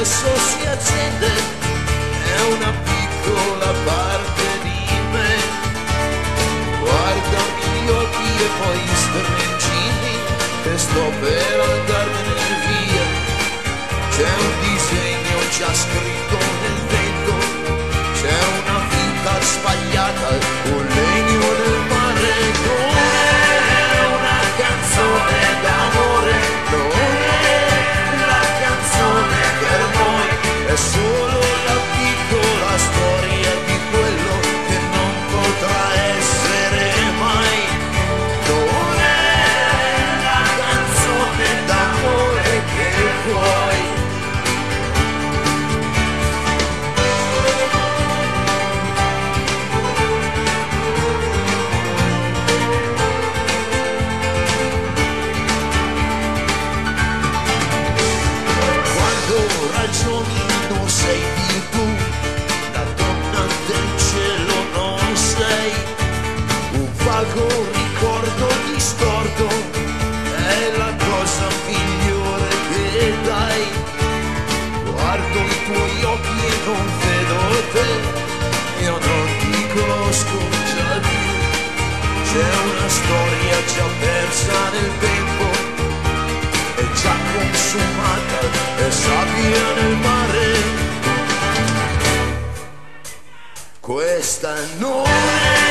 adesso si accende, è una piccola parte di me. Guardami gli occhi e poi stringimi, che sto per andarmene via. C'è un disegno già scritto nel vento, c'è una vita sbagliata. È conosco già più, c'è una storia già persa nel tempo è già consumata e sabbia nel mare. Questa non è